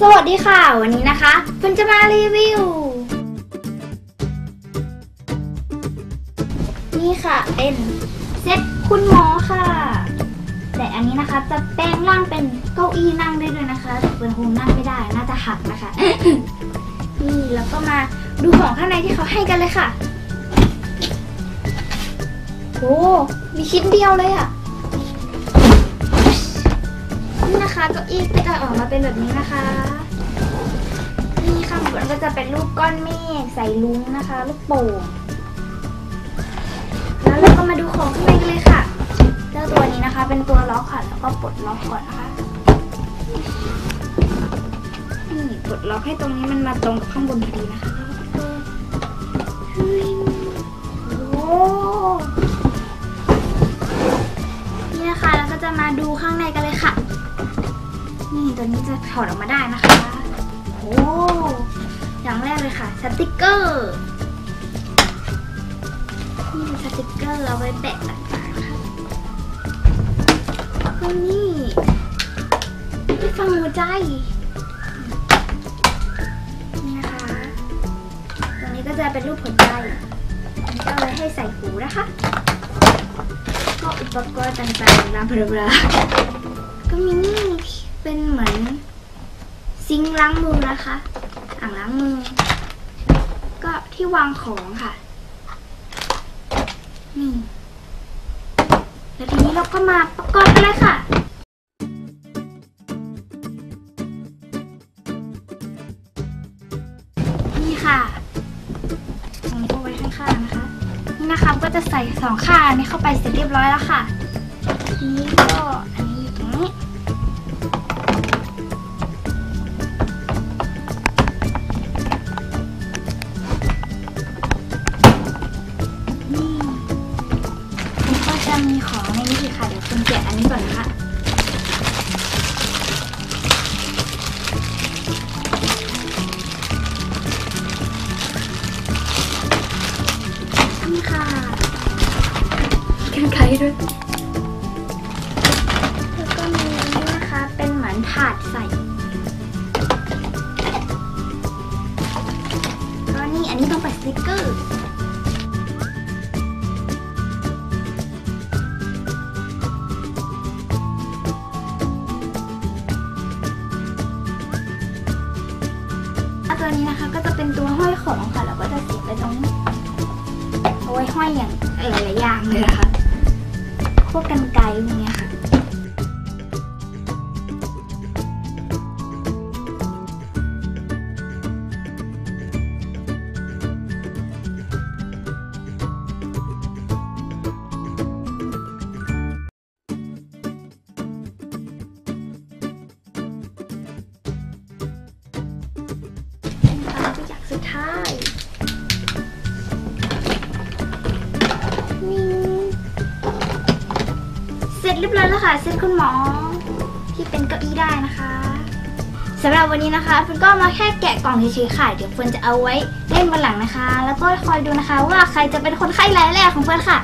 สวัสดีค่ะ วันนี้นะคะเฟินจะมารีวิว นี่ค่ะเป็นเซ็ตคุณหมอค่ะ แต่อันนี้นะคะจะแปลงร่างเป็นเก้าอี้นั่งได้ด้วยนะคะแต่เฟินคงนั่งไม่ได้น่าจะหักนะคะ นี่แล้วก็มาดูของข้างในที่เขาให้กันเลยค่ะโอ้มีชิ้นเดียวเลยอะ นะคะเก้าอี้ก็จะออกมาเป็นแบบนี้นะคะ นี่ข้างบนก็จะเป็นรูปก้อนเมฆใส่ลุ้งนะคะ ลูกโป่งแล้วเราก็มาดูของข้างในกันเลยค่ะ เจ้าตัวนี้นะคะ เป็นตัวล็อกค่ะแล้วก็ปลดล็อกก่อนนะคะนี่ปลดล็อกให้ตรงนี้มันมาตรงกับข้างบนพอดีนะคะ ก็จะมาดูข้างในกันเลยค่ะ นี่ตัวนี้จะถอดออกมาได้นะคะ โอ้อย่างแรกเลยค่ะ สติกเกอร์ นี่เป็นสติกเกอร์เอาไว้แปะต่างๆนะคะแล้วก็นี่ที่ฟังหัวใจ นี่นะคะ ตรงนี้ก็จะเป็นรูปหัวใจก็เอาไว้ให้ใส่หูนะคะ ก็อุปกรณ์ต่างๆรามพราบราก็มีนี่เป็นเหมือนซิงล้างมือนะคะ อ่างล้างมือ ก็ที่วางของค่ะ นี่แล้วทีนี้เราก็มาประกอบกันเลยค่ะนี่ค่ะ คะก็จะใส่สองข้างอันนี้เข้าไปเสร็จเรียบร้อยแล้วค่ะ นี้ก็อันนี้อยู่ตรงนี้ นี่ก็จะมีของในนี้ค่ะ เดี๋ยวคุณแกะอันนี้ก่อนนะคะ ไกลด้วย แล้วก็มีนนี้นะคะ เป็นเหมือนถาดใส่แล้วนี่อันนี้ต้องไปสติกเกอร์นตัวนี้นะคะก็จะเป็นตัวห้อยของค่ะ แล้วก็จะเสียบไปตรงนี้ เอาไว้ห้อยอย่างหลายๆอย่างเลยนะคะ วกกันไกรพวกเนี้ยค่ะ เป็นตาตัวอย่างสุดท้าย เรียบร้อยแล้วค่ะเซ็ตคุณหมอที่เป็นเก้าอี้ได้นะคะสำหรับวันนี้นะคะเฟิร์นก็มาแค่แกะกล่องเฉยๆค่ะ เดี๋ยวเฟิร์นจะเอาไว้เล่นวันหลังนะคะ แล้วก็คอยดูนะคะ ว่าใครจะเป็นคนไข้รายแรกของเฟิร์นค่ะ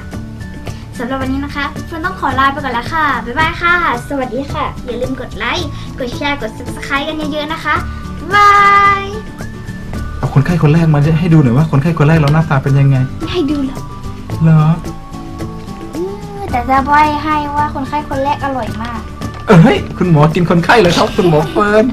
สำหรับวันนี้นะคะเฟิร์นต้องขอลาไปก่อนแล้วค่ะ บ๊ายบายค่ะ สวัสดีค่ะ อย่าลืมกดไลค์ กดแชร์ กด subscribe กันเยอะๆนะคะบ๊ายบายเอาคนไข้คนแรกมาให้ดูหน่อยว่าคนไข้คนแรกเราหน้าตาเป็นยังไง ไม่ให้ดูหรอกเหรออืม แต่จะใบให้ว่าคนไข้คนแรกอร่อยมาก เอ้ย คุณหมอกินคนไข้เลยครับ คุณหมอเฟิร์น